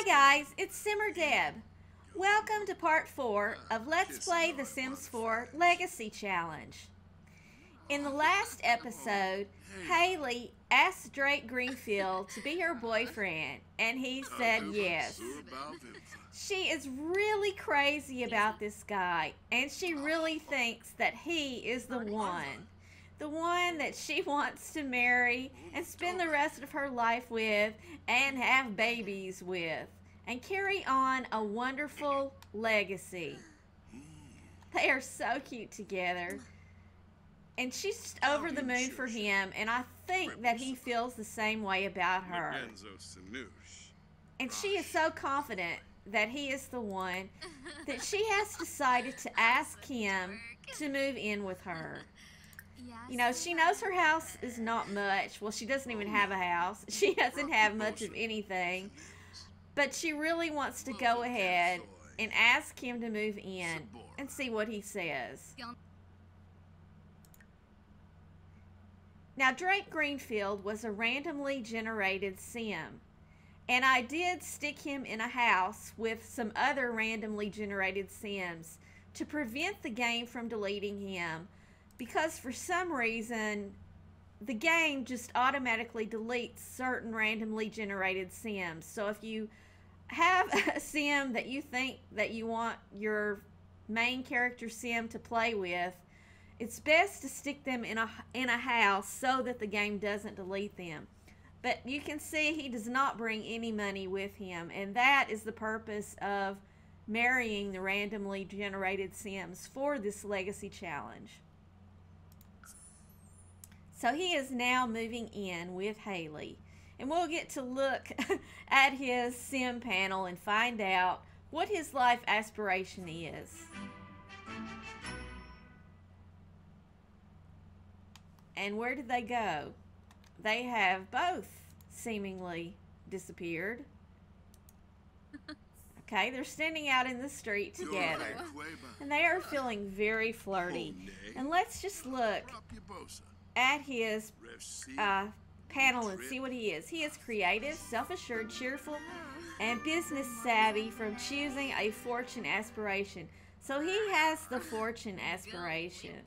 Hi guys, it's Simmer Deb. Welcome to part 4 of Let's Play The Sims 4 Legacy Challenge. In the last episode, Hailey asked Drake Greenfield to be her boyfriend, and he said yes. She is really crazy about this guy, and she really thinks that he is the one. The one that she wants to marry and spend the rest of her life with and have babies with and carry on a wonderful legacy. They are so cute together. And she's just over the moon for him, and I think that he feels the same way about her. And she is so confident that he is the one that she has decided to ask him to move in with her. You know, she knows her house is not much. Well, she doesn't even have a house. She doesn't have much of anything. But she really wants to go ahead and ask him to move in and see what he says. Now, Drake Greenfield was a randomly generated sim. And I did stick him in a house with some other randomly generated sims to prevent the game from deleting him because for some reason the game just automatically deletes certain randomly generated sims. So if you have a sim that you think that you want your main character sim to play with, it's best to stick them in a in a house so that the game doesn't delete them. But you can see he does not bring any money with him, and that is the purpose of marrying the randomly generated sims for this legacy challenge. So he is now moving in with Hailey. And we'll get to look at his sim panel and find out what his life aspiration is. And where did they go? They have both seemingly disappeared. Okay, they're standing out in the street together. And they are feeling very flirty. And let's just look at his uh, panel and see what he is. He is creative, self-assured, cheerful, and business savvy from choosing a fortune aspiration. So he has the fortune aspiration.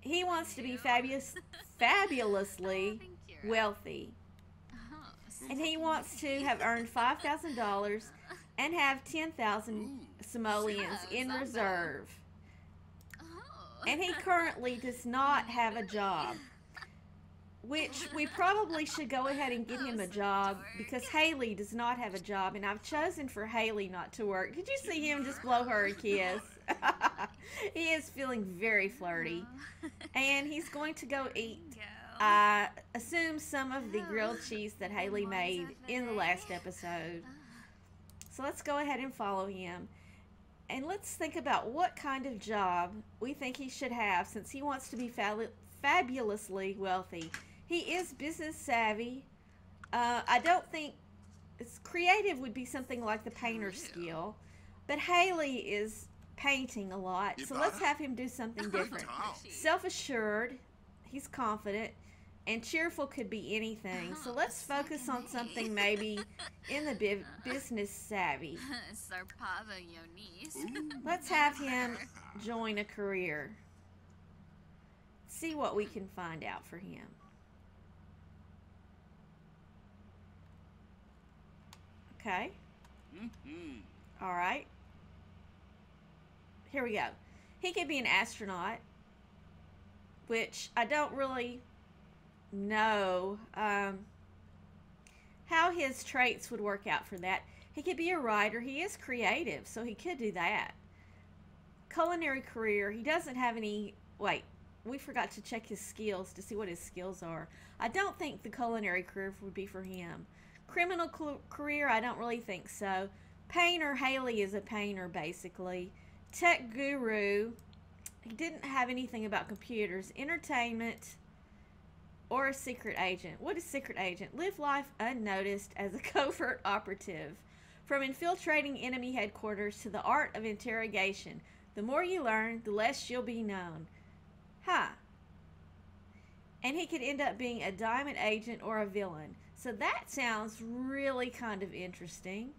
He wants to be fabulous, fabulously wealthy. And he wants to have earned $5,000 and have 10,000 simoleons in reserve and he currently does not have a job. Which we probably should go ahead and get him a job because Hailey does not have a job, and I've chosen for Hailey not to work. Did you see him just blow her a kiss? he is feeling very flirty, and he's going to go eat. I assume some of the grilled cheese that Hailey made in the last episode. So let's go ahead and follow him. And let's think about what kind of job we think he should have since he wants to be fabulously wealthy. He is business savvy. Uh, I don't think it's creative would be something like the painter skill, but Hailey is painting a lot, so let's have him do something different. Self-assured, he's confident, and cheerful could be anything. So let's focus on something maybe in the business savvy. Let's have him join a career. See what we can find out for him. Okay. All right. Here we go. He could be an astronaut, which I don't really know um, how his traits would work out for that. He could be a writer. He is creative, so he could do that. Culinary career. He doesn't have any. Wait, we forgot to check his skills to see what his skills are. I don't think the culinary career would be for him. Criminal career, I don't really think so. Painter, Hailey is a painter, basically. Tech guru, he didn't have anything about computers. Entertainment, or a secret agent. What is secret agent? Live life unnoticed as a covert operative. From infiltrating enemy headquarters to the art of interrogation. The more you learn, the less you'll be known. Huh. And he could end up being a diamond agent or a villain. So that sounds really kind of interesting.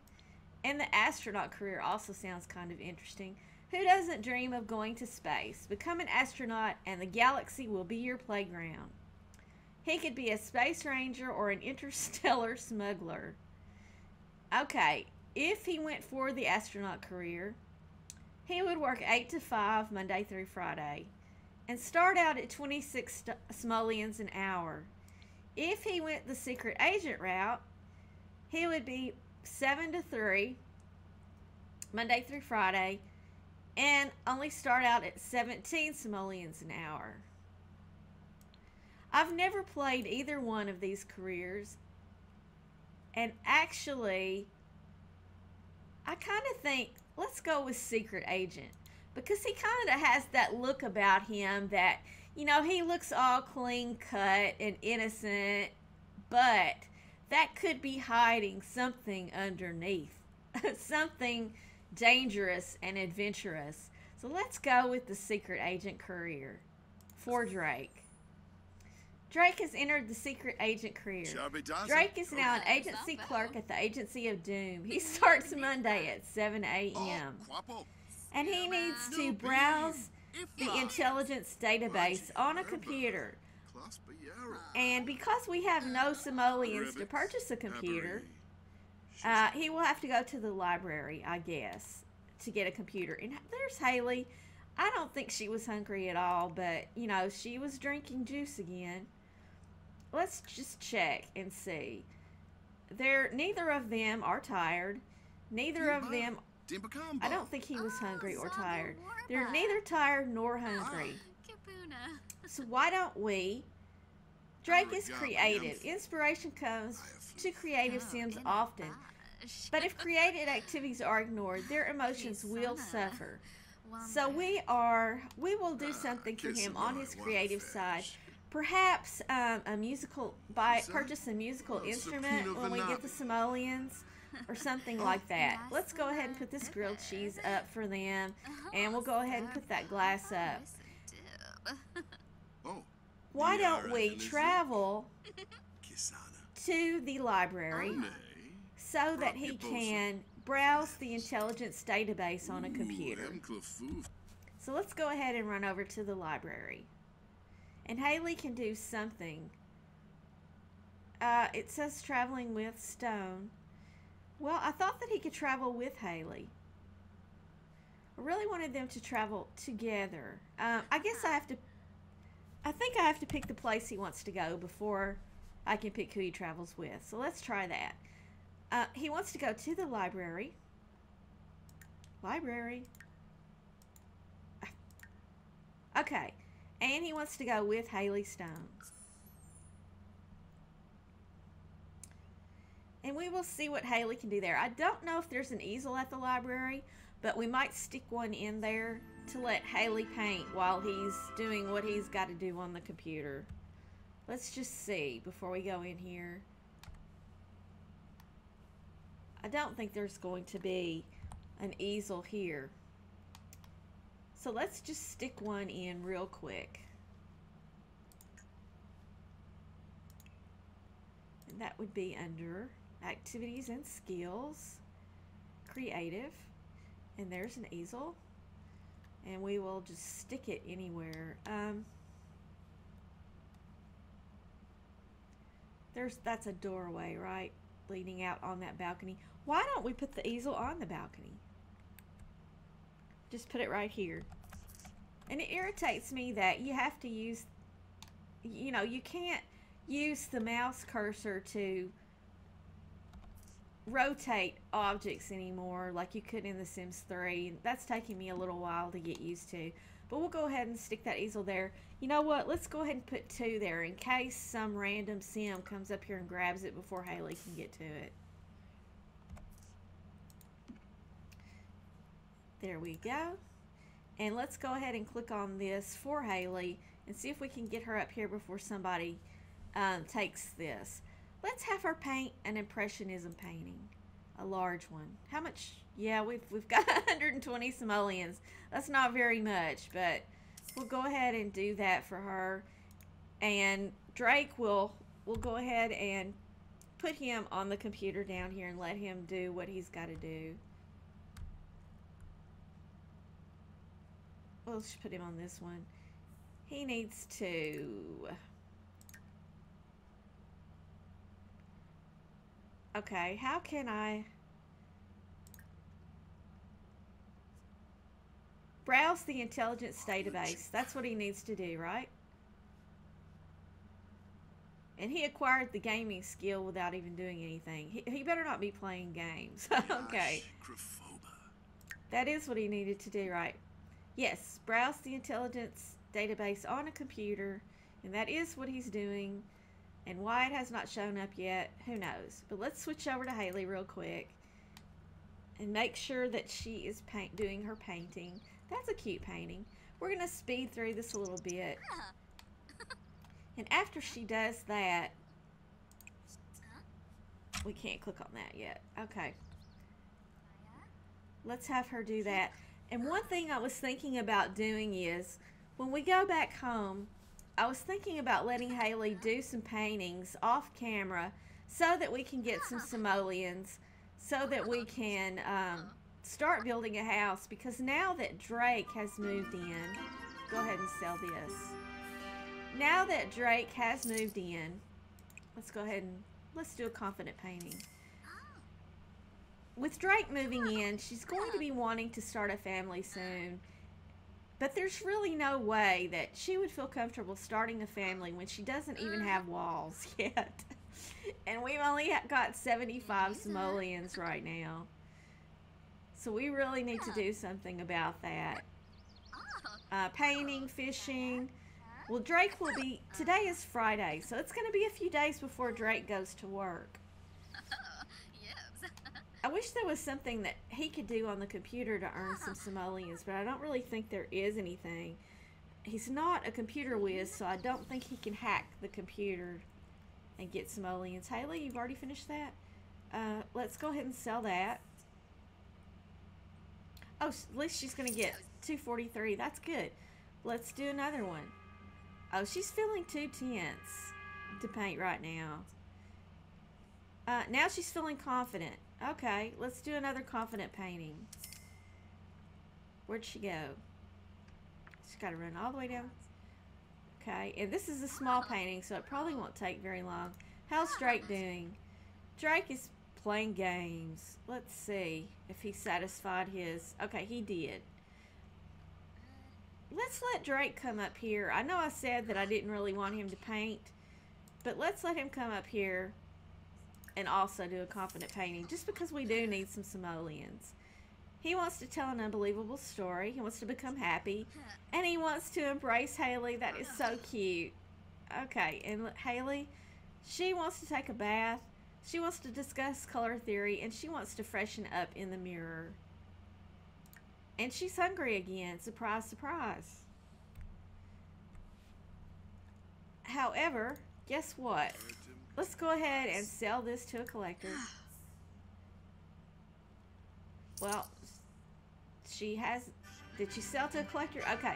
And the astronaut career also sounds kind of interesting. Who doesn't dream of going to space? Become an astronaut and the galaxy will be your playground. He could be a space ranger or an interstellar smuggler. Okay, if he went for the astronaut career, he would work 8 to 5 Monday through Friday and start out at 26 simoleons an hour. If he went the secret agent route, he would be 7 to 3 Monday through Friday and only start out at 17 simoleons an hour. I've never played either one of these careers, and actually, I kind of think let's go with Secret Agent because he kind of has that look about him that, you know, he looks all clean cut and innocent, but that could be hiding something underneath, something dangerous, and adventurous. So let's go with the secret agent career for Drake. Drake has entered the secret agent career. Drake is now an agency clerk at the Agency of Doom. He starts Monday at 7 a.m. And he needs to browse the intelligence database on a computer. And because we have no simoleons to purchase a computer, uh, he will have to go to the library, I guess, to get a computer. And there's Hailey. I don't think she was hungry at all, but, you know, she was drinking juice again. Let's just check and see. They're, neither of them are tired. Neither of them... I don't think he was hungry or tired. They're neither tired nor hungry. So why don't we... Drake is creative. Inspiration comes to creative sims often. But if creative activities are ignored, their emotions will suffer. So we are, we will do something for him on his creative side. Perhaps um, a musical, buy, purchase a musical instrument when we get the simoleons or something like that. Let's go ahead and put this grilled cheese up for them, and we'll go ahead and put that glass up. Why don't we travel to the library so that he can browse the intelligence database on a computer. So let's go ahead and run over to the library. And Hailey can do something. Uh, it says traveling with Stone. Well, I thought that he could travel with Hailey. I really wanted them to travel together. Um, I guess I have to... I think I have to pick the place he wants to go before I can pick who he travels with. So let's try that. Uh, he wants to go to the library. Library. Okay. And he wants to go with Hailey Stones. And we will see what Hailey can do there. I don't know if there's an easel at the library, but we might stick one in there to let Hailey paint while he's doing what he's got to do on the computer. Let's just see before we go in here. I don't think there's going to be an easel here. So let's just stick one in real quick. And that would be under activities and skills, creative, and there's an easel. And we will just stick it anywhere. Um, There's that's a doorway, right? Leading out on that balcony. Why don't we put the easel on the balcony? Just put it right here. And it irritates me that you have to use, you know, you can't use the mouse cursor to rotate objects anymore like you could in The Sims 3. That's taking me a little while to get used to. But we'll go ahead and stick that easel there. You know what? Let's go ahead and put two there in case some random sim comes up here and grabs it before Hailey can get to it. There we go. And let's go ahead and click on this for Hailey and see if we can get her up here before somebody um, takes this. Let's have her paint an Impressionism painting, a large one. How much? Yeah, we've, we've got 120 simoleons. That's not very much, but we'll go ahead and do that for her. And Drake will will go ahead and put him on the computer down here and let him do what he's got to do. We'll just put him on this one. He needs to... Okay, how can I... Browse the intelligence database. That's what he needs to do, right? And he acquired the gaming skill without even doing anything. He, he better not be playing games. okay. That is what he needed to do, right? Yes, browse the intelligence database on a computer. And that is what he's doing. And why it has not shown up yet, who knows. But let's switch over to Hailey real quick. And make sure that she is paint doing her painting. That's a cute painting. We're going to speed through this a little bit. And after she does that, we can't click on that yet. Okay. Let's have her do that. And one thing I was thinking about doing is, when we go back home, I was thinking about letting Hailey do some paintings off camera so that we can get some simoleons, so that we can um, start building a house. Because now that Drake has moved in, go ahead and sell this now that Drake has moved in, let's go ahead and let's do a confident painting. With Drake moving in, she's going to be wanting to start a family soon. But there's really no way that she would feel comfortable starting a family when she doesn't even have walls yet. and we've only got 75 simoleons right now. So we really need to do something about that. Uh, painting, fishing, well, Drake will be. Today is Friday, so it's going to be a few days before Drake goes to work. I wish there was something that he could do on the computer to earn some simoleons, but I don't really think there is anything. He's not a computer whiz, so I don't think he can hack the computer and get simoleons. Hailey, you've already finished that? Uh, let's go ahead and sell that. Oh, at least she's going to get 243. That's good. Let's do another one. Oh, she's feeling too tense to paint right now. Uh, now she's feeling confident. Okay, let's do another confident painting. Where'd she go? She's got to run all the way down. Okay, and this is a small painting, so it probably won't take very long. How's Drake doing? Drake is playing games. Let's see if he satisfied his... Okay, he did let's let Drake come up here. I know I said that I didn't really want him to paint, but let's let him come up here and also do a confident painting, just because we do need some simoleons. He wants to tell an unbelievable story. He wants to become happy, and he wants to embrace Hailey. That is so cute. Okay, and Hailey, she wants to take a bath. She wants to discuss color theory, and she wants to freshen up in the mirror. And she's hungry again. Surprise, surprise. However, guess what? Let's go ahead and sell this to a collector. Well, she has... Did she sell to a collector? Okay.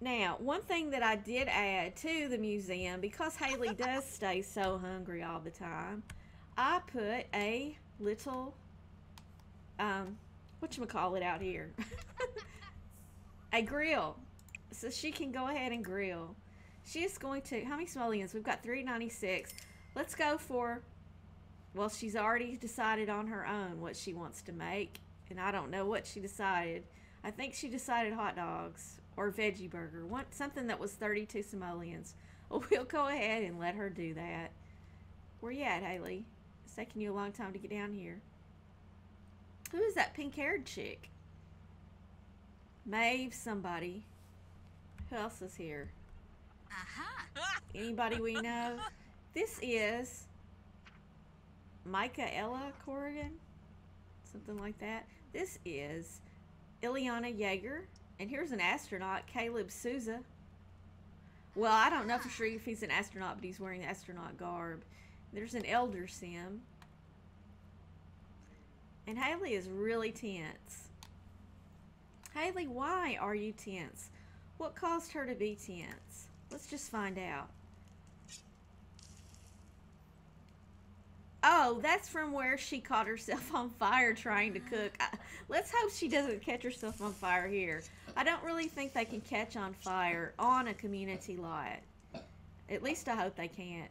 Now, one thing that I did add to the museum, because Hailey does stay so hungry all the time, I put a little um, what you call it out here, a grill, so she can go ahead and grill. She is going to. How many simoleons? We've got 396. Let's go for. Well, she's already decided on her own what she wants to make, and I don't know what she decided. I think she decided hot dogs or veggie burger, one something that was 32 simoleons. Well, we'll go ahead and let her do that. Where you at, Hailey? It's taking you a long time to get down here. Who is that pink haired chick? Maeve somebody. Who else is here? Uh-huh. Anybody we know? This is Micah Ella Corrigan. Something like that. This is Ileana Yeager. And here's an astronaut, Caleb Souza. Well, I don't know for sure if he's an astronaut, but he's wearing astronaut garb. There's an elder sim. And Hailey is really tense. Hailey, why are you tense? What caused her to be tense? Let's just find out. Oh, that's from where she caught herself on fire trying to cook. I, let's hope she doesn't catch herself on fire here. I don't really think they can catch on fire on a community lot. At least I hope they can't.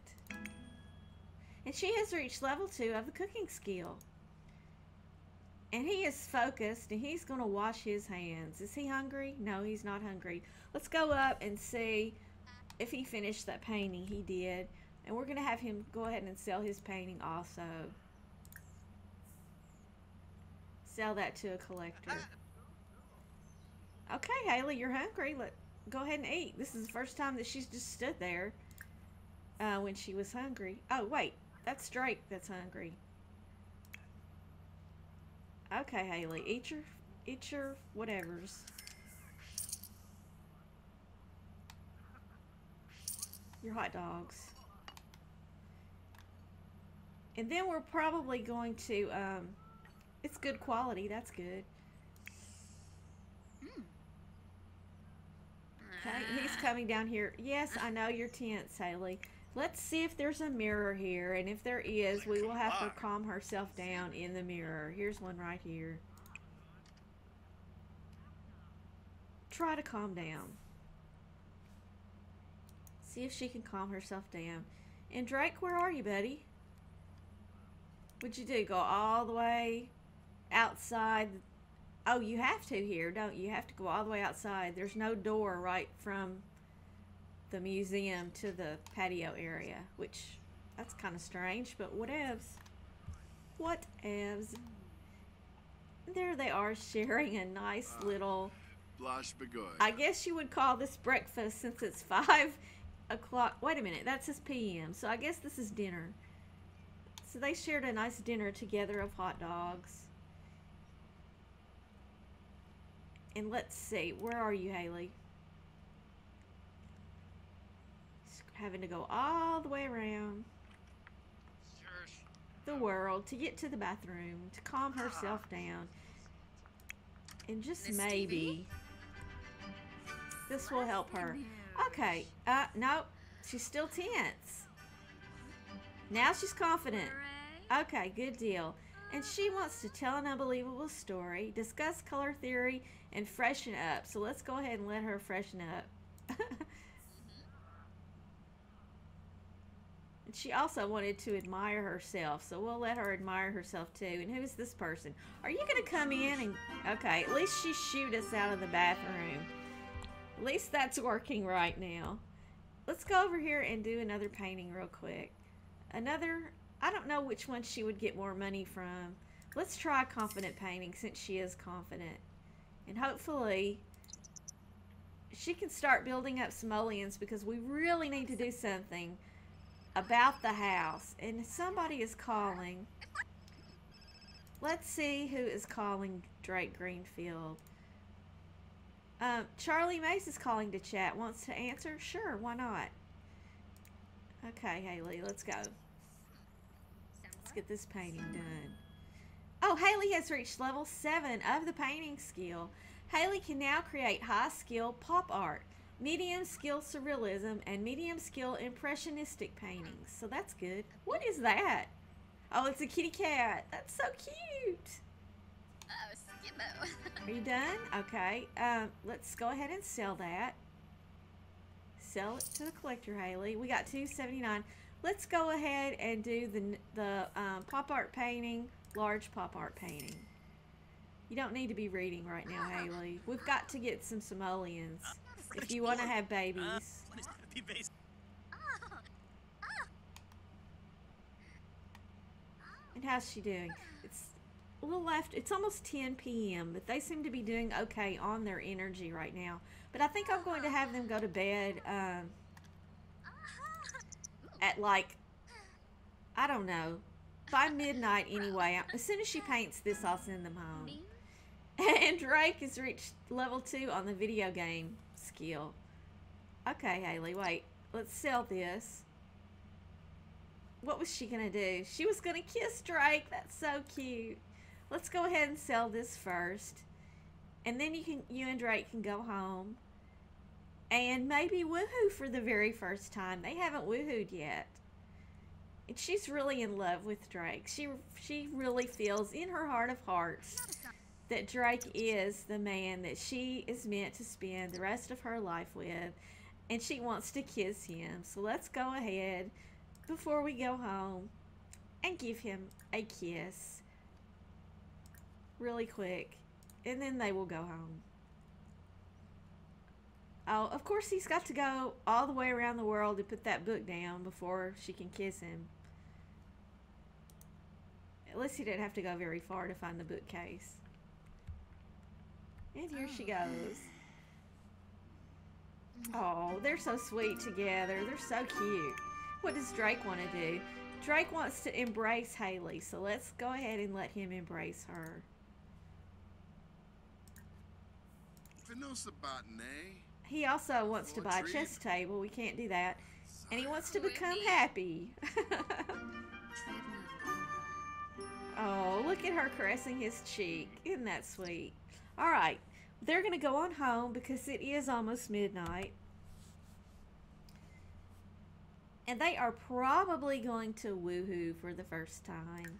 And she has reached level two of the cooking skill. And he is focused and he's going to wash his hands. Is he hungry? No, he's not hungry. Let's go up and see if he finished that painting. He did. And we're going to have him go ahead and sell his painting also. Sell that to a collector. Okay, Hailey, you're hungry. Let Go ahead and eat. This is the first time that she's just stood there uh, when she was hungry. Oh, wait. That's Drake that's hungry. Okay, Hailey. Eat your, eat your whatevers. Your hot dogs. And then we're probably going to, um, it's good quality. That's good. Okay, he's coming down here. Yes, I know you're tense, Hailey. Let's see if there's a mirror here, and if there is, we will have to calm herself down in the mirror. Here's one right here. Try to calm down. See if she can calm herself down. And Drake, where are you, buddy? What'd you do? Go all the way outside Oh, you have to here, don't you? You have to go all the way outside. There's no door right from the museum to the patio area, which that's kind of strange, but whatevs. Whatevs. There they are sharing a nice ah, little. I guess you would call this breakfast since it's 5 o'clock. Wait a minute, that says PM, so I guess this is dinner. So they shared a nice dinner together of hot dogs. And let's see, where are you, Hailey? having to go all the way around the world to get to the bathroom, to calm herself down. And just maybe this will help her. Okay, uh, no, she's still tense. Now she's confident. Okay, good deal. And she wants to tell an unbelievable story, discuss color theory, and freshen up. So let's go ahead and let her freshen up. and she also wanted to admire herself, so we'll let her admire herself too. And who is this person? Are you going to come in and... Okay, at least she shoot us out of the bathroom. At least that's working right now. Let's go over here and do another painting real quick. Another... I don't know which one she would get more money from. Let's try confident painting since she is confident. And hopefully she can start building up simoleons because we really need to do something about the house. And somebody is calling. Let's see who is calling Drake Greenfield. Um, Charlie Mace is calling to chat. Wants to answer? Sure, why not? Okay, Hailey, let's go. Let's get this painting done. Oh, Hailey has reached level 7 of the painting skill. Hailey can now create high skill pop art, medium skill surrealism, and medium skill impressionistic paintings. So that's good. What is that? Oh, it's a kitty cat. That's so cute. Oh, Are you done? Okay. Um, let's go ahead and sell that. Sell it to the collector, Hailey. We got 279. Let's go ahead and do the the um, pop art painting large pop art painting. You don't need to be reading right now, Hailey. We've got to get some simoleons if you want to have babies. And how's she doing? A little left. It's almost 10 p.m., but they seem to be doing okay on their energy right now. But I think I'm going to have them go to bed um, at like, I don't know, by midnight anyway. As soon as she paints this, I'll send them home. And Drake has reached level 2 on the video game skill. Okay, Hailey, wait. Let's sell this. What was she going to do? She was going to kiss Drake. That's so cute. Let's go ahead and sell this first. And then you can you and Drake can go home. And maybe woohoo for the very first time. They haven't woohooed yet. And she's really in love with Drake. She she really feels in her heart of hearts that Drake is the man that she is meant to spend the rest of her life with and she wants to kiss him. So let's go ahead before we go home and give him a kiss really quick and then they will go home. Oh, of course he's got to go all the way around the world to put that book down before she can kiss him. At least he didn't have to go very far to find the bookcase. And here she oh. goes. Oh, they're so sweet together. They're so cute. What does Drake want to do? Drake wants to embrace Hailey, so let's go ahead and let him embrace her. He also wants to buy a chess table. We can't do that. And he wants to become happy. oh, look at her caressing his cheek. Isn't that sweet? All right. They're going to go on home because it is almost midnight. And they are probably going to woohoo for the first time.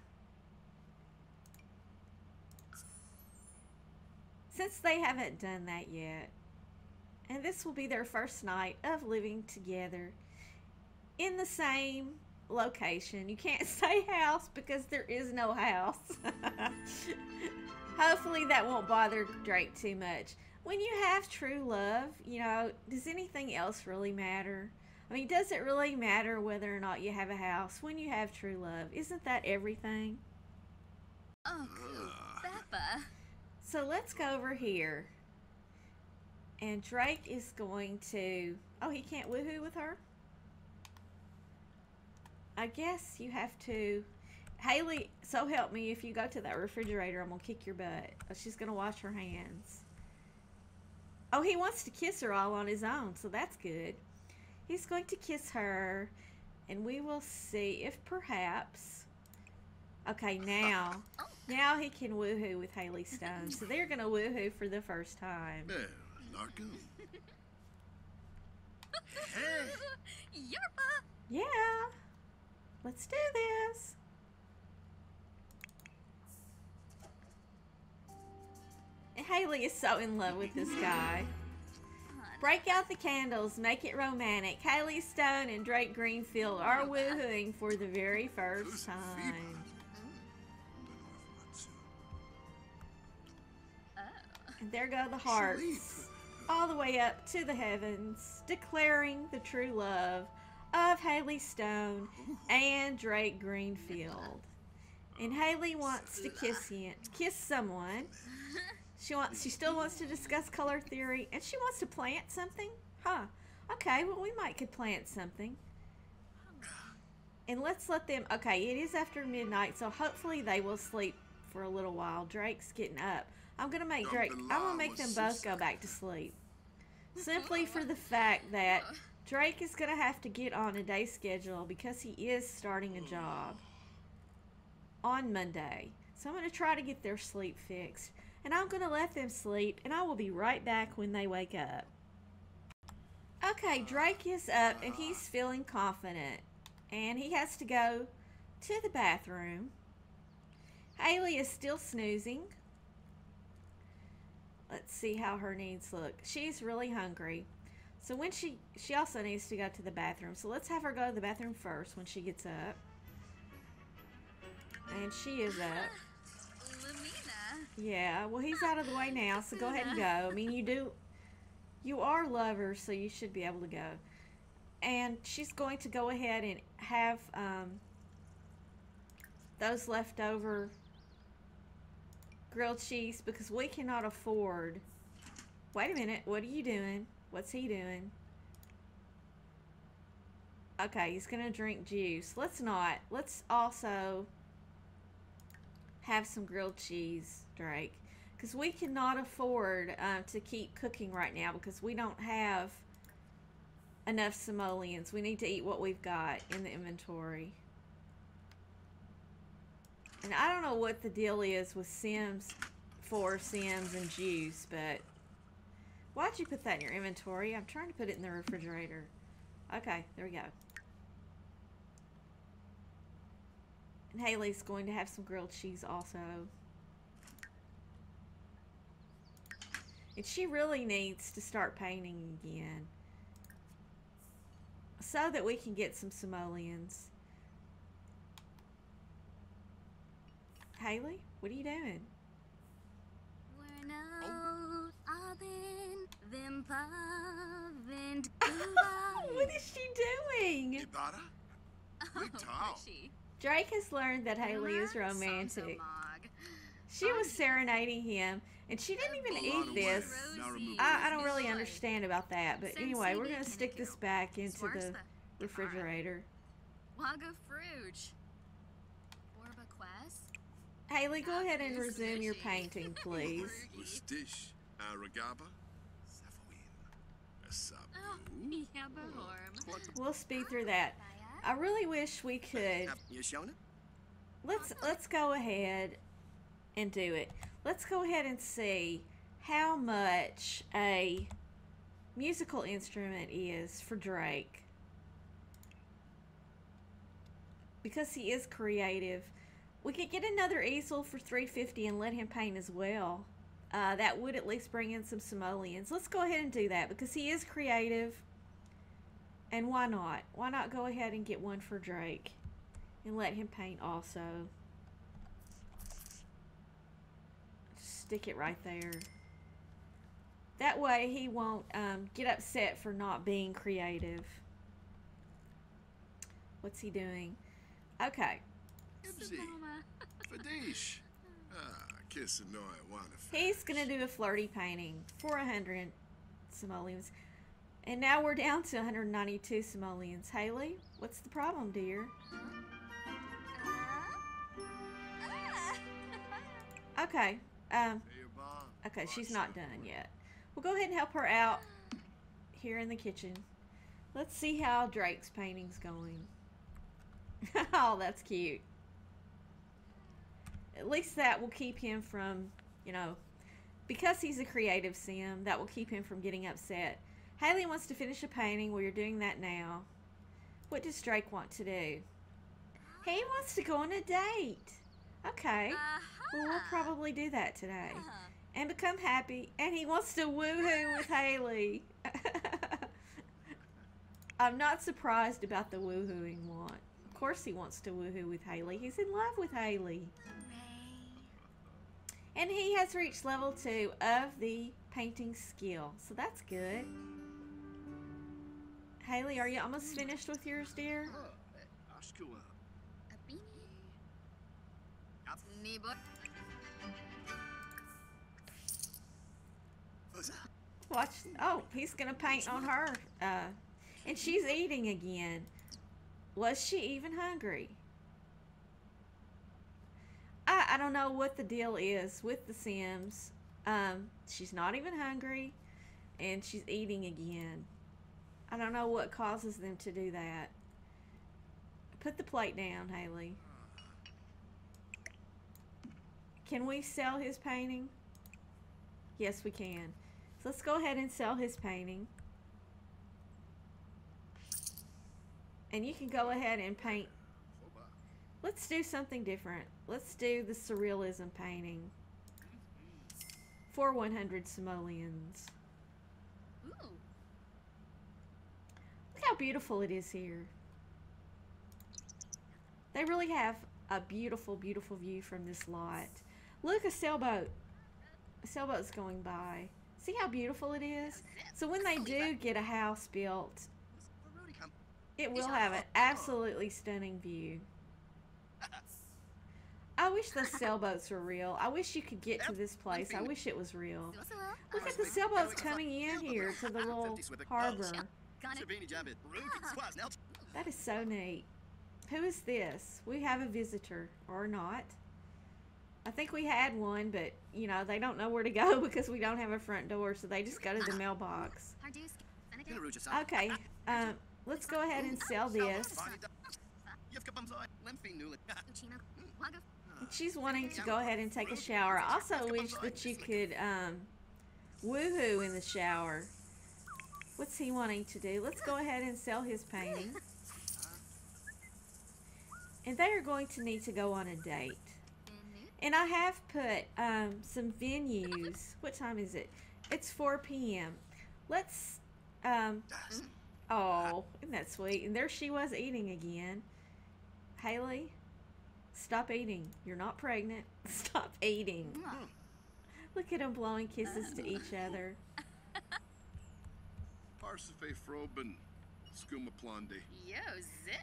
Since they haven't done that yet. And this will be their first night of living together in the same location. You can't say house because there is no house. Hopefully that won't bother Drake too much. When you have true love, you know, does anything else really matter? I mean, does it really matter whether or not you have a house when you have true love? Isn't that everything? Oh. Peppa. So let's go over here. And Drake is going to... Oh, he can't woohoo with her? I guess you have to Hailey, so help me, if you go to that refrigerator, I'm going to kick your butt. She's going to wash her hands. Oh, he wants to kiss her all on his own, so that's good. He's going to kiss her, and we will see if perhaps... Okay, now, now he can woohoo with Hailey Stone. So they're going to woohoo for the first time. Yarpa! Yeah. Let's do this. Hailey is so in love with this guy. Break out the candles, make it romantic. Hailey Stone and Drake Greenfield are woohooing for the very first time. And there go the hearts, all the way up to the heavens, declaring the true love of Hailey Stone and Drake Greenfield. And Hailey wants to kiss him, kiss someone. She wants. She still wants to discuss color theory, and she wants to plant something. Huh? Okay. Well, we might could plant something. And let's let them. Okay, it is after midnight, so hopefully they will sleep for a little while. Drake's getting up. I'm gonna make Drake. I'm gonna make them both go back to sleep. Simply for the fact that Drake is gonna have to get on a day schedule because he is starting a job on Monday. So I'm gonna try to get their sleep fixed and I'm going to let them sleep, and I will be right back when they wake up. Okay, Drake is up, and he's feeling confident, and he has to go to the bathroom. Hailey is still snoozing. Let's see how her needs look. She's really hungry. So when she, she also needs to go to the bathroom. So let's have her go to the bathroom first when she gets up. And she is up. Yeah, well, he's out of the way now, so go ahead and go. I mean, you do, you are lovers, so you should be able to go. And she's going to go ahead and have um, those leftover grilled cheese because we cannot afford. Wait a minute, what are you doing? What's he doing? Okay, he's going to drink juice. Let's not. Let's also have some grilled cheese, Drake. Because we cannot afford uh, to keep cooking right now because we don't have enough simoleons. We need to eat what we've got in the inventory. And I don't know what the deal is with Sims 4 Sims and juice, but why'd you put that in your inventory? I'm trying to put it in the refrigerator. Okay, there we go. And Hailey's going to have some grilled cheese also. And she really needs to start painting again. So that we can get some simoleons. Hailey, what are you doing? We're not Abend, Vimpavend, what is she doing? Ibarra? Oh, Drake has learned that Hailey is romantic. She was serenading him, and she didn't even eat this. I, I don't really understand about that, but anyway, we're gonna stick this back into the refrigerator. Waga Fruge. Orba Hailey, go ahead and resume your painting, please. Ustish, Aragaba, Safoin, Asabu. Oh, Yabahorm. Hmm. We'll speed through that. I really wish we could. You shown it? Let's let's go ahead and do it. Let's go ahead and see how much a musical instrument is for Drake. Because he is creative. We could get another easel for 350 and let him paint as well. Uh, that would at least bring in some simoleons. Let's go ahead and do that because he is creative. And why not? Why not go ahead and get one for Drake and let him paint also? Stick it right there. That way he won't um, get upset for not being creative. What's he doing? Okay. Ibsy, Mama. Fadish. Ah, kiss annoy wanna He's gonna do a flirty painting for a hundred simoleons. And now we're down to 192 simoleons. Hailey, what's the problem, dear? Okay. Um, okay, she's not done yet. We'll go ahead and help her out here in the kitchen. Let's see how Drake's painting's going. oh, that's cute. At least that will keep him from, you know, because he's a creative sim, that will keep him from getting upset. Hailey wants to finish a painting. Well, you're doing that now. What does Drake want to do? He wants to go on a date. Okay. Uh-huh. Well, we'll probably do that today. Uh-huh. And become happy. And he wants to woohoo with Hailey. I'm not surprised about the woohooing want. Of course he wants to woohoo with Hailey. He's in love with Hailey. And he has reached level 2 of the painting skill. So that's good. Hailey, are you almost finished with yours, dear? Watch. Oh, he's going to paint on her. Uh, and she's eating again. Was she even hungry? I, don't know what the deal is with the Sims. Um, she's not even hungry. And she's eating again. I don't know what causes them to do that. Put the plate down, Hailey. Can we sell his painting? Yes, we can. So let's go ahead and sell his painting. And you can go ahead and paint. Let's do something different. Let's do the surrealism painting for 100 simoleons. Ooh. Look how beautiful it is here. They really have a beautiful, beautiful view from this lot. Look, a sailboat. A sailboat's going by. See how beautiful it is? So when they do get a house built, it will have an absolutely stunning view. I wish those sailboats were real. I wish you could get to this place. I wish it was real. Look at the sailboats coming in here to the little harbor. That is so neat. Who is this? We have a visitor, or not. I think we had one, but, you know, they don't know where to go because we don't have a front door, so they just go to the mailbox. Okay, um, let's go ahead and sell this. She's wanting to go ahead and take a shower. I also wish that you could, um, woohoo in the shower. What's he wanting to do? Let's go ahead and sell his painting. and they are going to need to go on a date. And I have put um, some venues. What time is it? It's 4 p.m. Let's. Um, oh, isn't that sweet? And there she was eating again. Hailey, stop eating. You're not pregnant. Stop eating. Look at them blowing kisses to each other. Parsife Froben, Skuma Plonde. Yo, zip.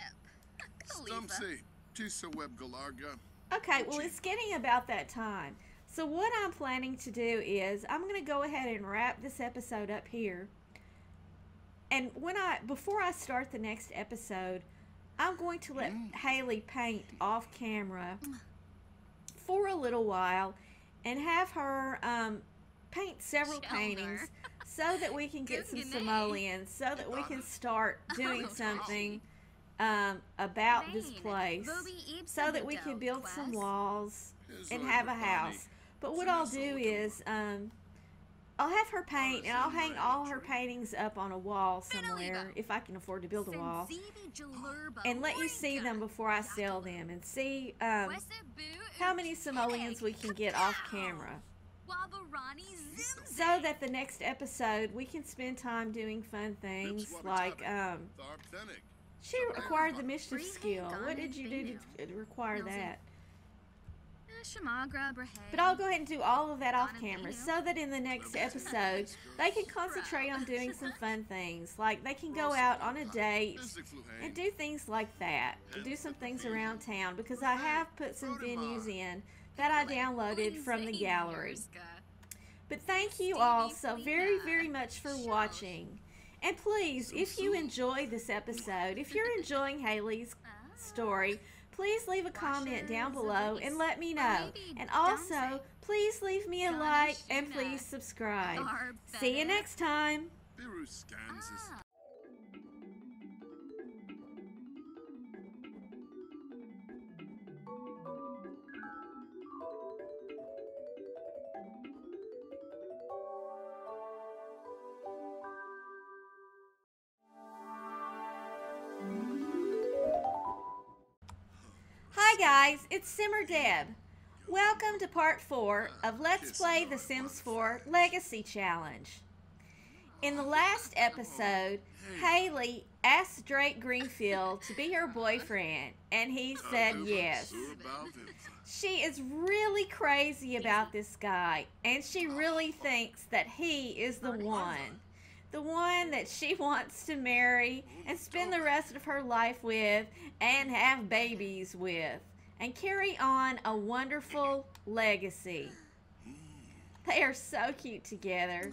Stumsy, Tusa Web Galarga. Okay, well, it's getting about that time. So, what I'm planning to do is I'm going to go ahead and wrap this episode up here. And when I before I start the next episode, I'm going to let Hailey paint off camera for a little while and have her um, paint several Show paintings so that we can get some Good Simoleons, so that we can start doing something um, about this place, so that we can build some walls and have a house. But what I'll do is um, I'll have her paint and I'll hang all her paintings up on a wall somewhere if I can afford to build a wall. And let you see them before I sell them and see um, how many simoleons we can get off camera. so that the next episode we can spend time doing fun things like um, she acquired the mischief skill. What did you do to acquire that? But I'll go ahead and do all of that off camera so that in the next episode they can concentrate on doing some fun things. Like they can go out on a date and do things like that. Do some things around town because I have put some venues in that I downloaded from the gallery. But thank you all so very, very much for watching. And please, if you enjoyed this episode, if you're enjoying Hailey's story, please leave a comment down below and let me know. And also, please leave me a like and please subscribe. See you next time. Guys, it's Simmer Deb. Welcome to part 4 of Let's Play The Sims 4 Legacy Challenge. In the last episode, Hailey asked Drake Greenfield to be her boyfriend, and he said yes. She is really crazy about this guy, and she really thinks that he is the one. The one that she wants to marry and spend the rest of her life with and have babies with and carry on a wonderful legacy. They are so cute together.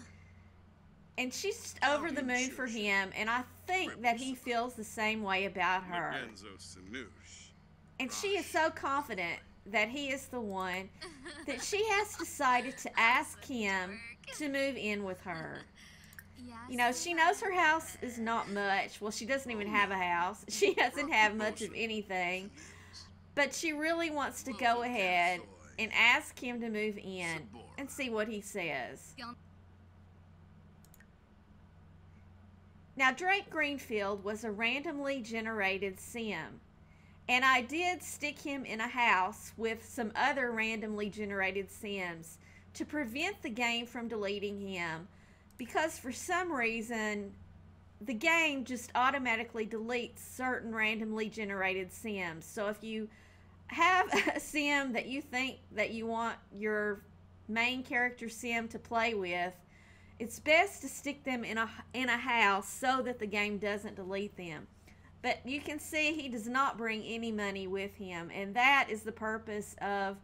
And she's just over the moon for him, and I think that he feels the same way about her. And she is so confident that he is the one that she has decided to ask him to move in with her. You know, she knows her house is not much. Well, she doesn't even have a house. She doesn't have much of anything. But she really wants to go ahead and ask him to move in and see what he says. Now, Drake Greenfield was a randomly generated sim. And I did stick him in a house with some other randomly generated sims to prevent the game from deleting him because for some reason the game just automatically deletes certain randomly generated sims. So if you have a sim that you think that you want your main character sim to play with, it's best to stick them in a in a house so that the game doesn't delete them. But you can see he does not bring any money with him, and that is the purpose of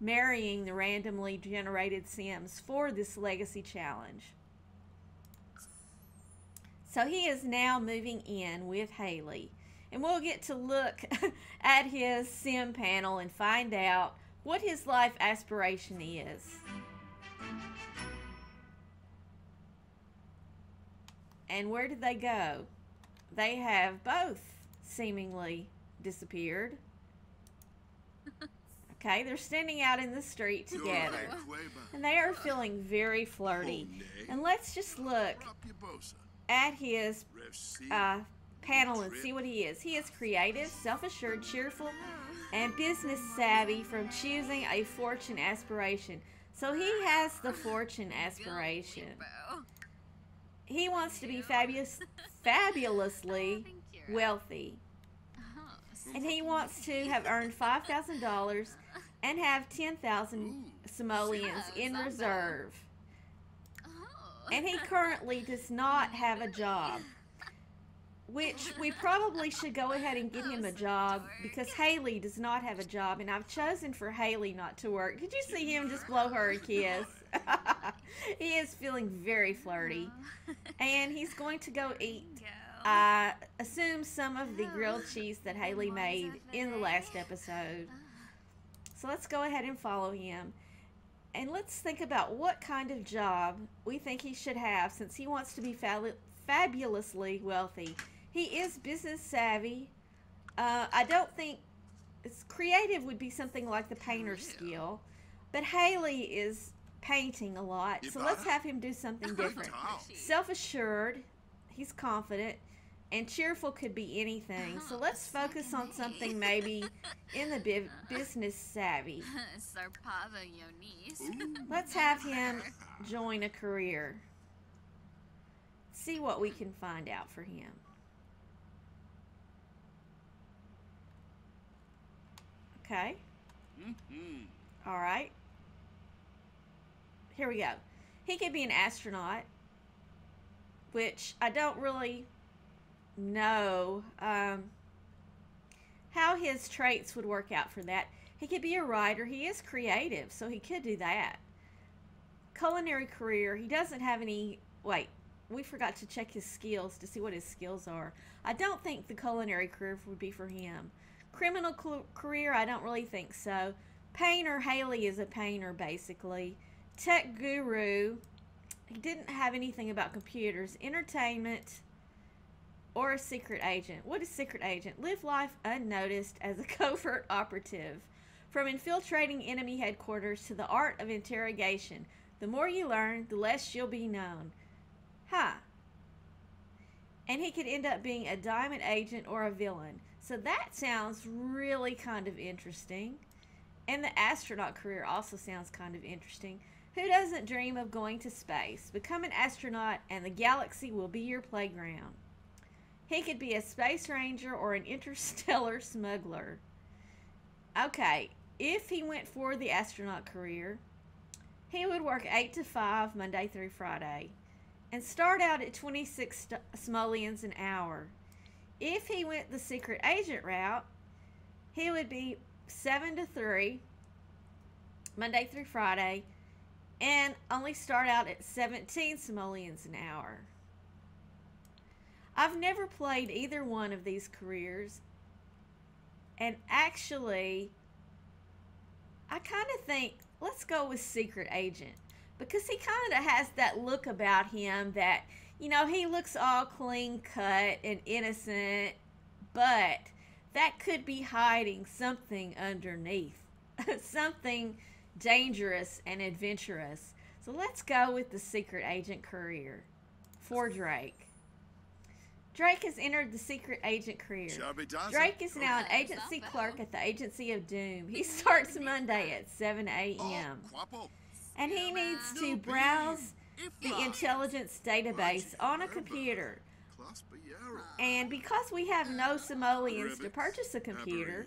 marrying the randomly generated sims for this legacy challenge. So he is now moving in with Hailey. And we'll get to look at his sim panel and find out what his life aspiration is. And where did they go? They have both seemingly disappeared. Okay, they're standing out in the street together. And they are feeling very flirty. And let's just look at his uh, panel and see what he is. He is creative, self assured, cheerful, and business savvy from choosing a fortune aspiration. So he has the fortune aspiration. He wants to be fabulous, fabulously wealthy. And he wants to have earned $5,000 and have 10,000 simoleons in reserve. And he currently does not have a job. Which we probably should go ahead and get him a job because Hailey does not have a job, and I've chosen for Hailey not to work. Did you see him just blow her a kiss? he is feeling very flirty, and he's going to go eat. I uh, assume some of the grilled cheese that Hailey made in the last episode. So let's go ahead and follow him. And let's think about what kind of job we think he should have since he wants to be fabulously wealthy. He is business savvy. Uh, I don't think it's creative would be something like the painter skill, but Hailey is painting a lot, so let's have him do something different. Self assured, he's confident, and cheerful could be anything. So let's focus on something maybe in the business savvy. Let's have him join a career. See what we can find out for him. Okay. Mm-hmm. All right. Here we go. He could be an astronaut, which I don't really know um, how his traits would work out for that. He could be a writer. He is creative, so he could do that. Culinary career. He doesn't have any. Wait, we forgot to check his skills to see what his skills are. I don't think the culinary career would be for him. Criminal career, I don't really think so. Painter, Hailey is a painter basically. Tech guru, he didn't have anything about computers. Entertainment, or a secret agent. What is secret agent? Live life unnoticed as a covert operative. From infiltrating enemy headquarters to the art of interrogation. The more you learn, the less you'll be known. Huh. And he could end up being a diamond agent or a villain. So that sounds really kind of interesting. And the astronaut career also sounds kind of interesting. Who doesn't dream of going to space? Become an astronaut and the galaxy will be your playground. He could be a space ranger or an interstellar smuggler. Okay, if he went for the astronaut career, he would work 8 to 5 Monday through Friday and start out at 26 simoleons an hour. If he went the secret agent route, he would be 7 to 3, Monday through Friday, and only start out at 17 simoleons an hour. I've never played either one of these careers, and actually, I kind of think let's go with secret agent because he kind of has that look about him that you know, he looks all clean cut and innocent, but that could be hiding something underneath. something dangerous and adventurous. So let's go with the secret agent career for Drake. Drake has entered the secret agent career. Drake is now an agency clerk at the Agency of Doom. He starts Monday at 7 a.m. And he needs to browse the intelligence database on a computer. And because we have no simoleons to purchase a computer,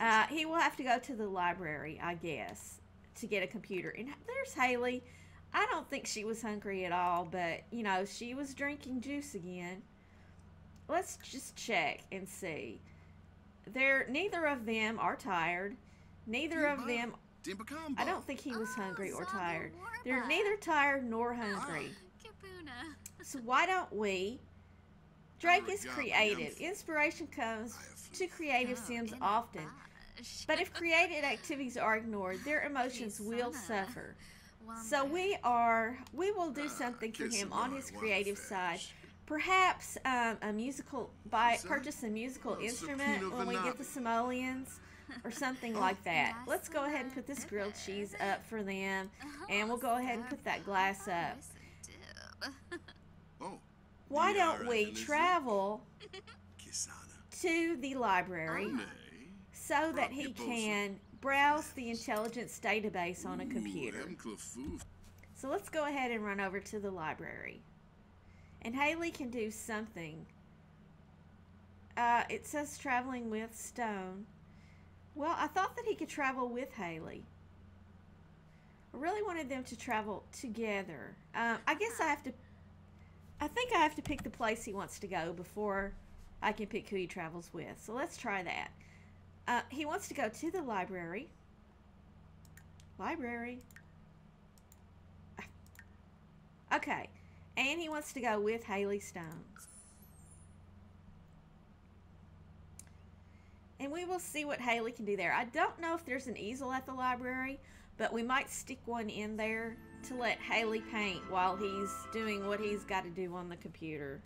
uh, he will have to go to the library, I guess, to get a computer. And there's Hailey. I don't think she was hungry at all, but, you know, she was drinking juice again. Let's just check and see. They're, neither of them are tired. Neither of them I don't think he was hungry or tired. They're neither tired nor hungry. So why don't we? Drake is creative. Inspiration comes to creative sims often. But if creative activities are ignored, their emotions will suffer. So we are, we will do something for him on his creative side. Perhaps um, a musical, buy, purchase a musical instrument when we get the simoleons or something like that. Let's go ahead and put this grilled cheese up for them, and we'll go ahead and put that glass up. Oh, Why don't we travel to the library, so that he can browse the intelligence database on a computer. So let's go ahead and run over to the library. And Hailey can do something. Uh, it says traveling with Stone. Well, I thought that he could travel with Hailey. I really wanted them to travel together. Um, I guess I have to. I think I have to pick the place he wants to go before I can pick who he travels with. So let's try that. Uh, he wants to go to the library. Library. Okay. And he wants to go with Hailey Stone. And we will see what Hailey can do there. I don't know if there's an easel at the library, but we might stick one in there to let Hailey paint while he's doing what he's got to do on the computer.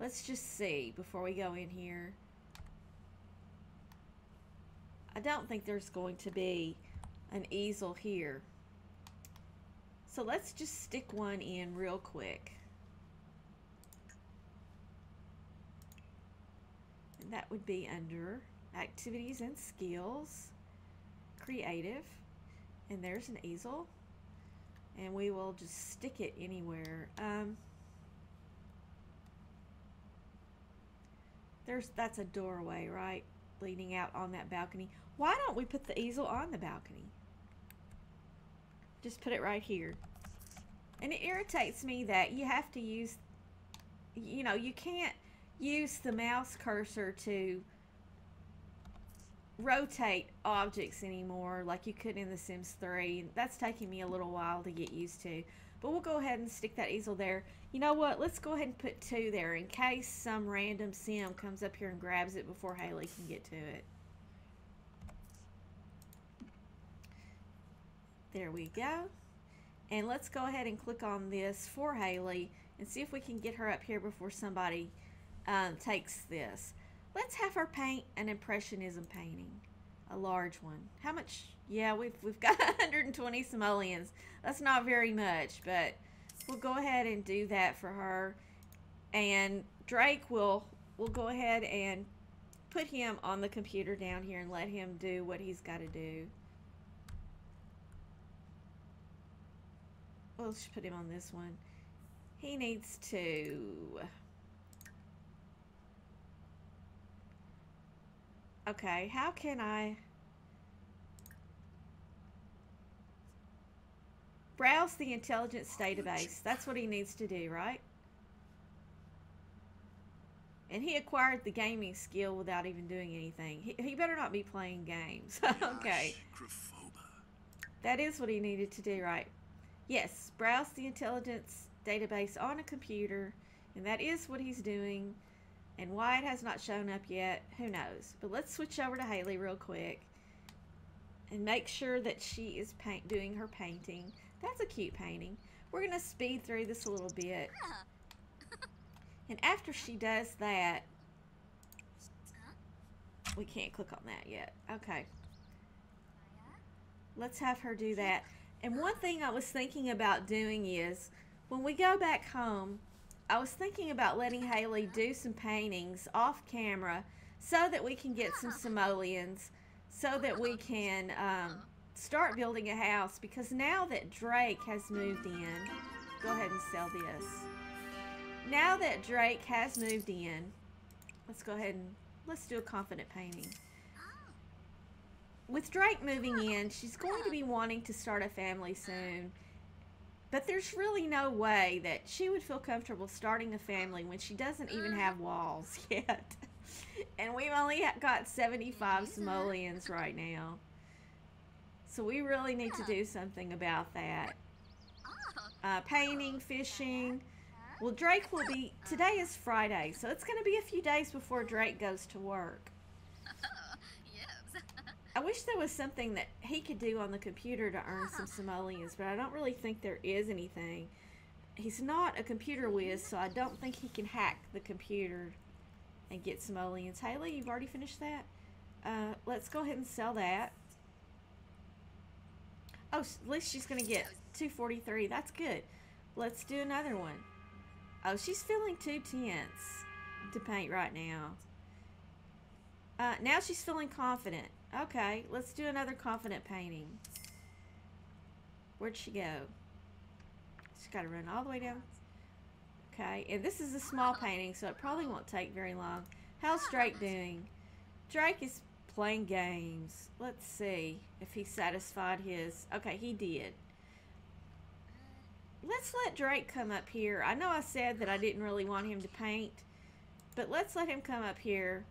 Let's just see before we go in here. I don't think there's going to be an easel here. So let's just stick one in real quick. And that would be under activities and skills, creative, and there's an easel. And we will just stick it anywhere. Um, there's that's a doorway, right? Leading out on that balcony. Why don't we put the easel on the balcony? Just put it right here. And it irritates me that you have to use, you know, you can't use the mouse cursor to rotate objects anymore like you could in The Sims 3. That's taking me a little while to get used to. But we'll go ahead and stick that easel there. You know what? Let's go ahead and put two there in case some random sim comes up here and grabs it before Hailey can get to it. There we go. And let's go ahead and click on this for Hailey and see if we can get her up here before somebody um, takes this. Let's have her paint an impressionism painting, a large one. How much? Yeah, we've we've got 120 simoleons. That's not very much, but we'll go ahead and do that for her. And Drake will will go ahead and put him on the computer down here and let him do what he's got to do. Well, let's put him on this one. He needs to... Okay, how can I... Browse the intelligence database. That's what he needs to do, right? And he acquired the gaming skill without even doing anything. He, he better not be playing games. okay. That is what he needed to do, right? Yes, browse the intelligence database on a computer, and that is what he's doing. And why it has not shown up yet, who knows. But let's switch over to Hailey real quick and make sure that she is paint doing her painting. That's a cute painting. We're going to speed through this a little bit. And after she does that, we can't click on that yet. Okay. Let's have her do that. And one thing I was thinking about doing is when we go back home, I was thinking about letting Hailey do some paintings off camera so that we can get some simoleons, so that we can um, start building a house. Because now that Drake has moved in, go ahead and sell this. Now that Drake has moved in, let's go ahead and let's do a confident painting with Drake moving in, she's going to be wanting to start a family soon. But there's really no way that she would feel comfortable starting a family when she doesn't even have walls yet. and we've only got 75 simoleons right now. So we really need to do something about that. Uh, painting, fishing. Well, Drake will be... Today is Friday, so it's going to be a few days before Drake goes to work. I wish there was something that he could do on the computer to earn some simoleons, but I don't really think there is anything. He's not a computer whiz, so I don't think he can hack the computer and get simoleons. Hailey, you've already finished that? Uh, let's go ahead and sell that. Oh, at least she's going to get 243. That's good. Let's do another one. Oh, she's feeling too tense to paint right now. Uh, now she's feeling confident. Okay, let's do another confident painting. Where'd she go? She's got to run all the way down. Okay, and this is a small painting, so it probably won't take very long. How's Drake doing? Drake is playing games. Let's see if he satisfied his... Okay, he did. Let's let Drake come up here. I know I said that I didn't really want him to paint, but let's let him come up here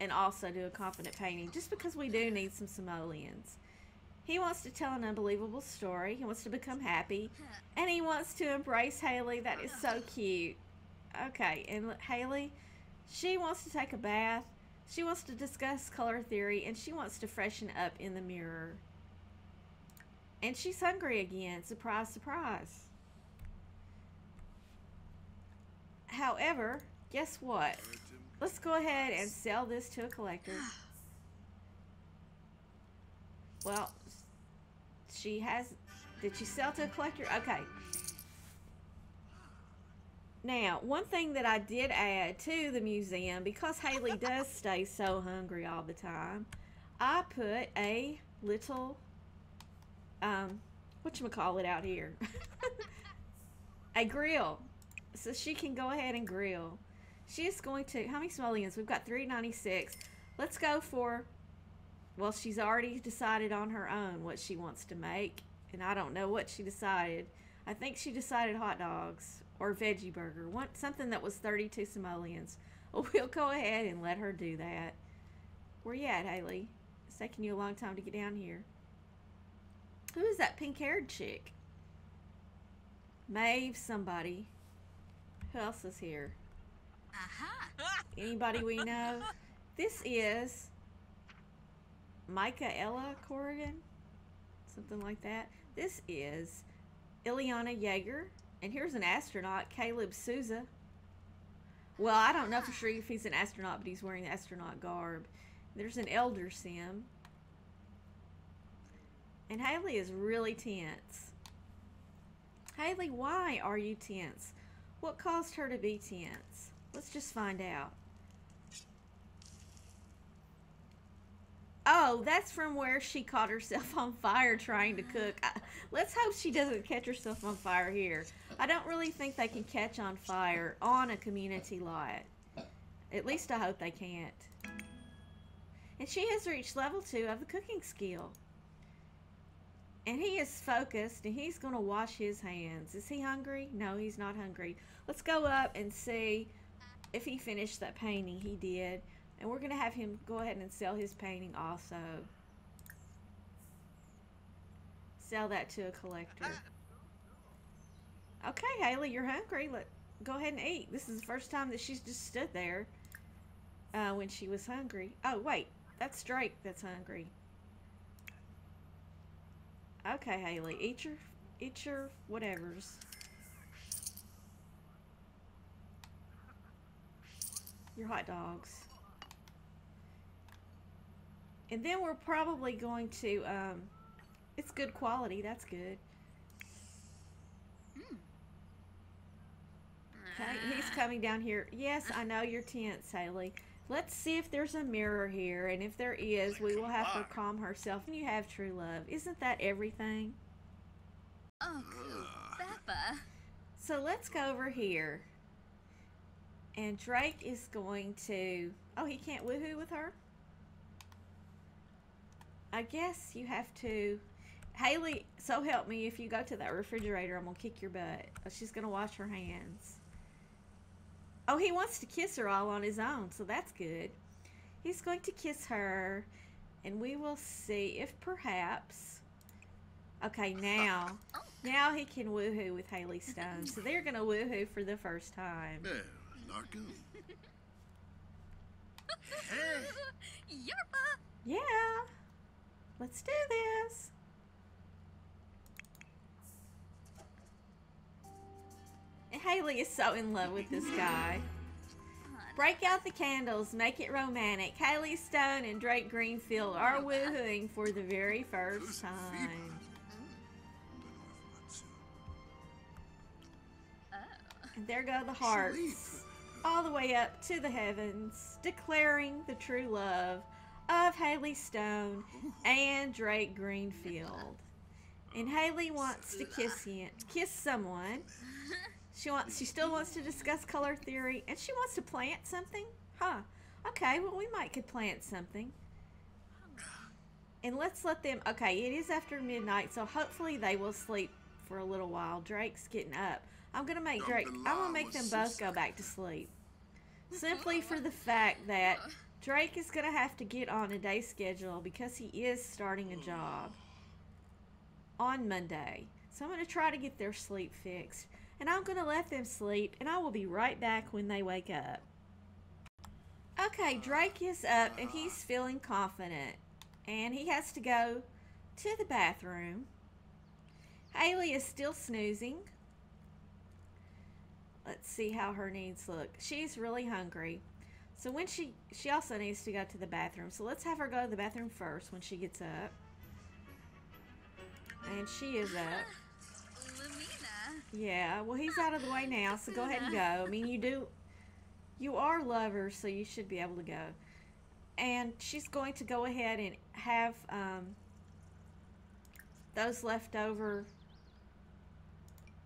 and also do a confident painting, just because we do need some simoleons. He wants to tell an unbelievable story. He wants to become happy. And he wants to embrace Hailey. That is so cute. Okay, and Hailey, she wants to take a bath. She wants to discuss color theory. And she wants to freshen up in the mirror. And she's hungry again. Surprise, surprise. However, guess what? Let's go ahead and sell this to a collector. Well, she has... Did she sell to a collector? Okay. Now, one thing that I did add to the museum, because Hailey does stay so hungry all the time, I put a little, um, whatchamacallit out here? a grill. So she can go ahead and grill. She is going to, how many simoleons? We've got 396. Let's go for well, she's already decided on her own what she wants to make, and I don't know what she decided. I think she decided hot dogs or veggie burger, one, something that was 32 simoleons. Well, we'll go ahead and let her do that. Where you at, Hailey? It's taking you a long time to get down here. Who is that pink-haired chick? Maeve somebody. Who else is here? Aha. Anybody we know? This is Michaela Corrigan, something like that. This is Ileana Yeager, and here's an astronaut, Caleb Souza. Well, I don't know for sure if he's an astronaut, but he's wearing the astronaut garb. There's an elder sim. And Hailey is really tense. Hailey, why are you tense? What caused her to be tense? Let's just find out. Oh, that's from where she caught herself on fire trying to cook. I, let's hope she doesn't catch herself on fire here. I don't really think they can catch on fire on a community lot. At least I hope they can't. And she has reached level 2 of the cooking skill. And he is focused and he's going to wash his hands. Is he hungry? No, he's not hungry. Let's go up and see if he finished that painting. He did. And we're going to have him go ahead and sell his painting also. Sell that to a collector. Okay, Hailey, you're hungry. Let Go ahead and eat. This is the first time that she's just stood there uh, when she was hungry. Oh, wait. That's Drake that's hungry. Okay, Hailey. Eat your, eat your whatevers. Your hot dogs. And then we're probably going to, um, it's good quality, that's good. Okay, he's coming down here. Yes, I know you're tense, Hailey. Let's see if there's a mirror here, and if there is, we will have her calm herself. And you have true love. Isn't that everything? Oh, cool. Beppa. So let's go over here. And Drake is going to... Oh, he can't woohoo with her? I guess you have to. Hailey, so help me, if you go to that refrigerator, I'm going to kick your butt. Oh, she's going to wash her hands. Oh, he wants to kiss her all on his own, so that's good. He's going to kiss her, and we will see if perhaps... Okay, now, now he can woohoo with Hailey Stone. So they're going to woohoo for the first time. Yeah, Larkin. Yarpa. Yeah. Let's do this. Hailey is so in love with this guy. Break out the candles, make it romantic. Hailey Stone and Drake Greenfield are woohooing for the very first time. Oh. Oh. And there go the hearts. All the way up to the heavens, declaring the true love of Hailey Stone and Drake Greenfield. And Hailey wants to kiss him, kiss someone. She wants, she still wants to discuss color theory, and she wants to plant something. Huh? Okay, well we might could plant something. And let's let them. Okay, it is after midnight, so hopefully they will sleep for a little while. Drake's getting up. I'm gonna make Drake. I'm gonna make them both go back to sleep, simply for the fact that Drake is gonna have to get on a day schedule because he is starting a job on Monday. So I'm gonna try to get their sleep fixed, and I'm gonna let them sleep, and I will be right back when they wake up. Okay, Drake is up and he's feeling confident and he has to go to the bathroom. Hailey is still snoozing. Let's see how her needs look. She's really hungry. So when she she also needs to go to the bathroom. So let's have her go to the bathroom first when she gets up. And she is up. Yeah, well he's out of the way now, so go ahead and go. I mean you do you are lovers, so you should be able to go and she's going to go ahead and have um, those leftover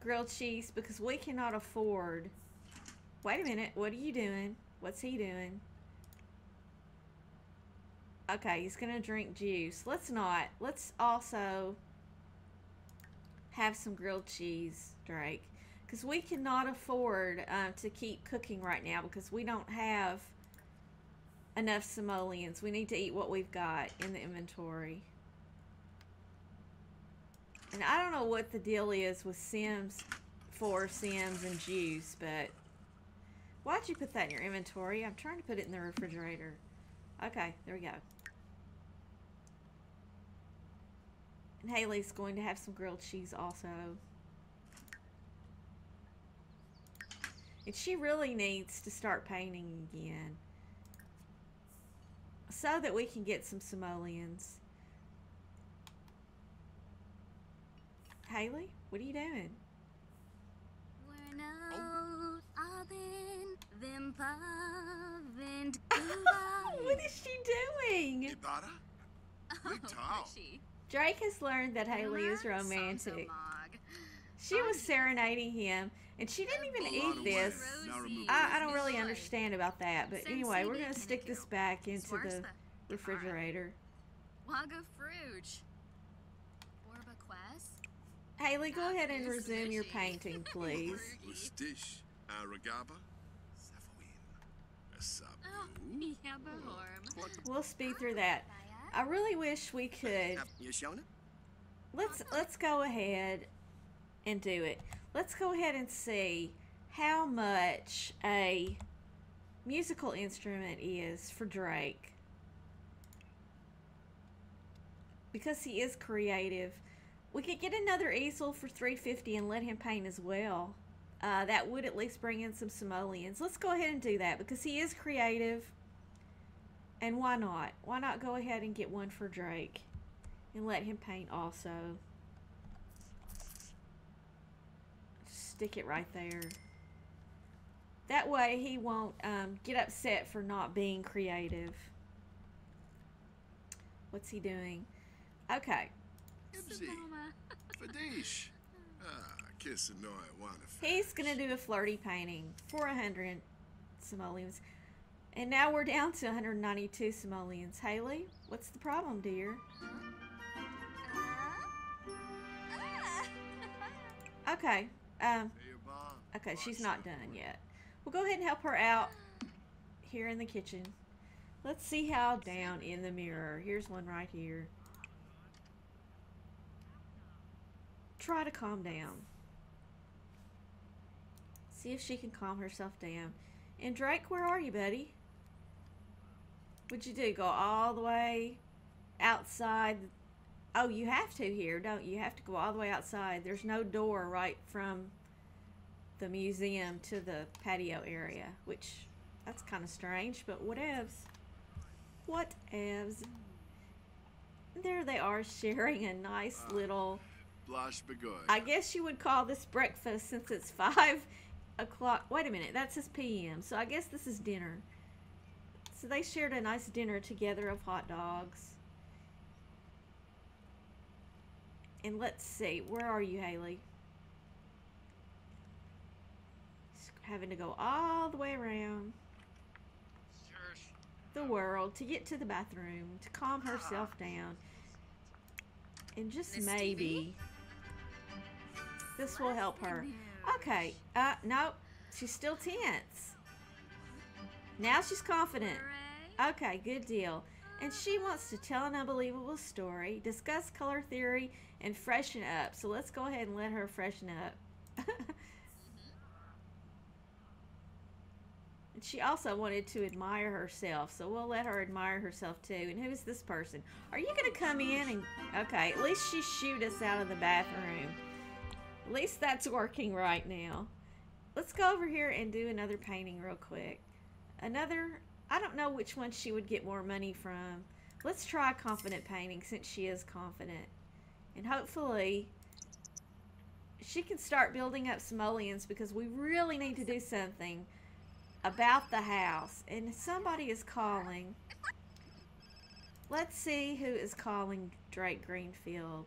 grilled cheese because we cannot afford wait a minute what are you doing what's he doing okay he's gonna drink juice let's not let's also have some grilled cheese Drake because we cannot afford uh, to keep cooking right now because we don't have enough simoleons. We need to eat what we've got in the inventory. And I don't know what the deal is with Sims, for Sims and juice, but why'd you put that in your inventory? I'm trying to put it in the refrigerator. Okay, there we go. And Hailey's going to have some grilled cheese also. And she really needs to start painting again so that we can get some simoleons. Hailey, what are you doing? what is she doing? Drake has learned that Hailey is romantic. She was serenading him, and she didn't even eat this. I, I don't really understand about that, but anyway, we're going to stick this back into the refrigerator. Waga Fruge. Hailey, go ahead and resume your painting, please. We'll speed through that. I really wish we could. Let's let's go ahead and do it. Let's go ahead and see how much a musical instrument is for Drake. Because he is creative. We could get another easel for 350 and let him paint as well. Uh, that would at least bring in some simoleons. Let's go ahead and do that because he is creative. And why not? Why not go ahead and get one for Drake and let him paint also? stick it right there. That way he won't um, get upset for not being creative. What's he doing? Okay. He's going to do a flirty painting for 100 simoleons. And now we're down to 192 simoleons. Hailey, what's the problem, dear? Okay, um, okay, she's not done yet. We'll go ahead and help her out here in the kitchen. Let's see how down in the mirror. Here's one right here. Try to calm down. See if she can calm herself down. And Drake, where are you, buddy? What'd you do? Go all the way outside Oh, you have to here, don't you? You have to go all the way outside. There's no door right from the museum to the patio area, which that's kind of strange, but whatevs. Whatevs. There they are sharing a nice little, I guess you would call this breakfast since it's 5 o'clock. Wait a minute, that says p.m. So I guess this is dinner. So they shared a nice dinner together of hot dogs. And let's see, where are you, Hailey? Just having to go all the way around the world to get to the bathroom to calm herself down. And just This maybe this will help her. Okay, uh, nope, she's still tense. Now she's confident. Okay, good deal. And she wants to tell an unbelievable story, discuss color theory, and freshen up. So let's go ahead and let her freshen up. And she also wanted to admire herself, so we'll let her admire herself too. And who is this person? Are you going to come in and. Okay, at least she shoot us out of the bathroom. At least that's working right now. Let's go over here and do another painting real quick. Another. I don't know which one she would get more money from. Let's try confident painting since she is confident. And hopefully she can start building up simoleons because we really need to do something about the house. And somebody is calling. Let's see who is calling Drake Greenfield.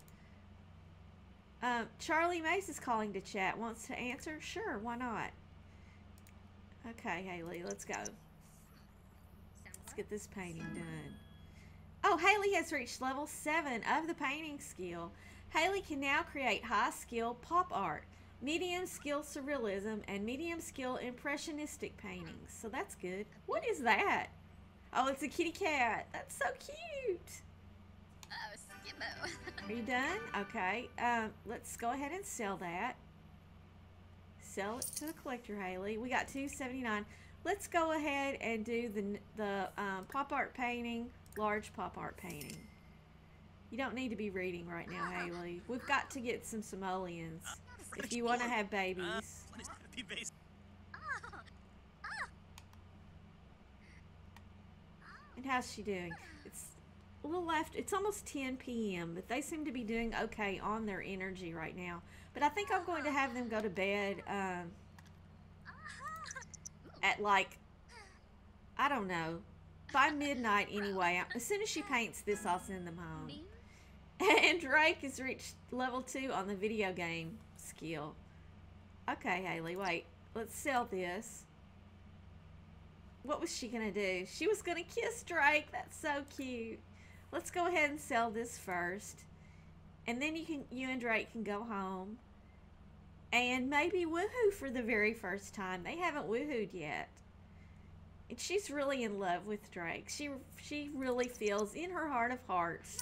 Um, Charlie Mace is calling to chat. Wants to answer? Sure, why not? Okay, Hailey, let's go. Let's get this painting done. Oh, Hailey has reached level 7 of the painting skill. Hailey can now create high skill pop art, medium skill surrealism, and medium skill impressionistic paintings. So that's good. What is that? Oh, it's a kitty cat. That's so cute. Are you done? Okay. Um, let's go ahead and sell that. Sell it to the collector, Hailey. We got two seventy nine. Let's go ahead and do the the um, pop art painting, large pop art painting. You don't need to be reading right now, Hailey. We've got to get some simoleons if you want to have babies. And how's she doing? A little after. It's almost 10 p.m., but they seem to be doing okay on their energy right now. But I think I'm going to have them go to bed um, at like, I don't know, by midnight anyway. As soon as she paints this, I'll send them home. And Drake has reached level two on the video game skill. Okay, Hailey, wait. Let's sell this. What was she gonna do? She was gonna kiss Drake. That's so cute. Let's go ahead and sell this first. And then you can you and Drake can go home. And maybe woohoo for the very first time. They haven't woohooed yet. And she's really in love with Drake. She she really feels in her heart of hearts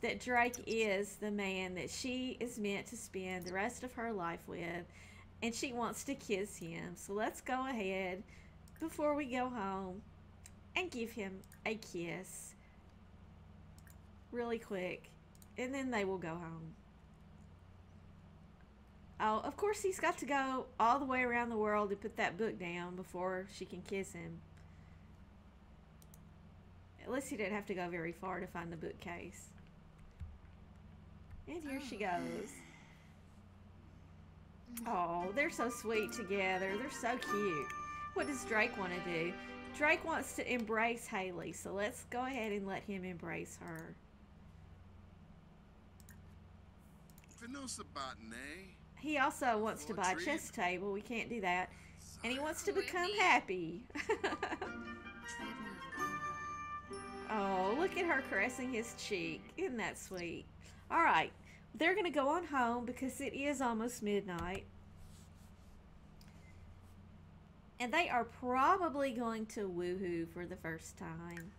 that Drake is the man that she is meant to spend the rest of her life with, and she wants to kiss him. So let's go ahead before we go home and give him a kiss really quick, and then they will go home. Oh, of course, he's got to go all the way around the world to put that book down before she can kiss him. At least he didn't have to go very far to find the bookcase. And here she oh. goes. Oh, they're so sweet together. They're so cute. What does Drake want to do? Drake wants to embrace Hailey, so let's go ahead and let him embrace her. He also wants to buy a chess table. We can't do that. And he wants to become happy. oh, look at her caressing his cheek. Isn't that sweet? All right. They're going to go on home because it is almost midnight. And they are probably going to woohoo for the first time.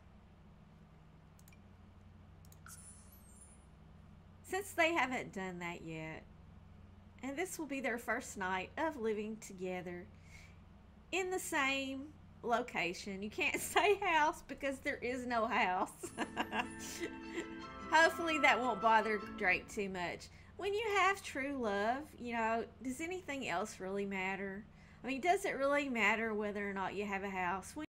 Since they haven't done that yet. And this will be their first night of living together in the same location. You can't say house because there is no house. Hopefully that won't bother Drake too much. When you have true love, you know, does anything else really matter? I mean, does it really matter whether or not you have a house? When